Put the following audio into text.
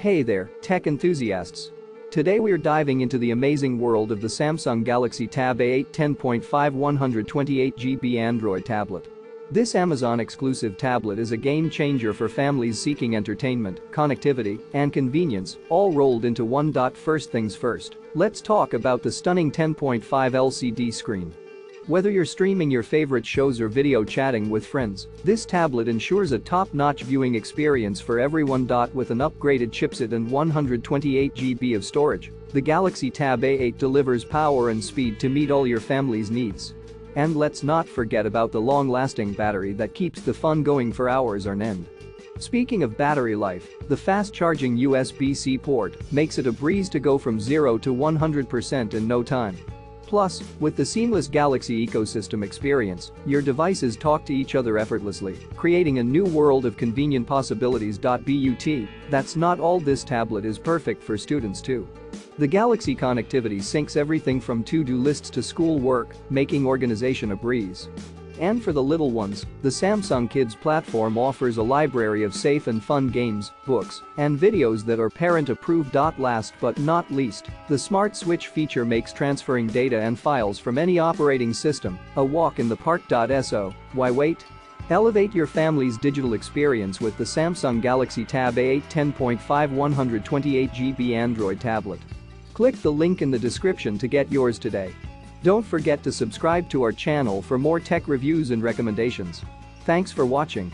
Hey there, tech enthusiasts. Today we're diving into the amazing world of the Samsung Galaxy Tab A8 10.5 128GB Android tablet. This Amazon-exclusive tablet is a game-changer for families seeking entertainment, connectivity, and convenience, all rolled into one. First things first, let's talk about the stunning 10.5 LCD screen. Whether you're streaming your favorite shows or video chatting with friends, this tablet ensures a top-notch viewing experience for everyone. With an upgraded chipset and 128GB of storage, the Galaxy Tab A8 delivers power and speed to meet all your family's needs. And let's not forget about the long-lasting battery that keeps the fun going for hours on end. Speaking of battery life, the fast-charging USB-C port makes it a breeze to go from 0 to 100% in no time. Plus, with the seamless Galaxy ecosystem experience, your devices talk to each other effortlessly, creating a new world of convenient possibilities. But that's not all this tablet is perfect for students too. The Galaxy connectivity syncs everything from to-do lists to school work, making organization a breeze. And for the little ones, the Samsung Kids platform offers a library of safe and fun games, books, and videos that are parent-approved. Last but not least, the Smart Switch feature makes transferring data and files from any operating system a walk in the park. So, why wait? Elevate your family's digital experience with the Samsung Galaxy Tab A8 10.5 128GB Android tablet. Click the link in the description to get yours today. Don't forget to subscribe to our channel for more tech reviews and recommendations. Thanks for watching.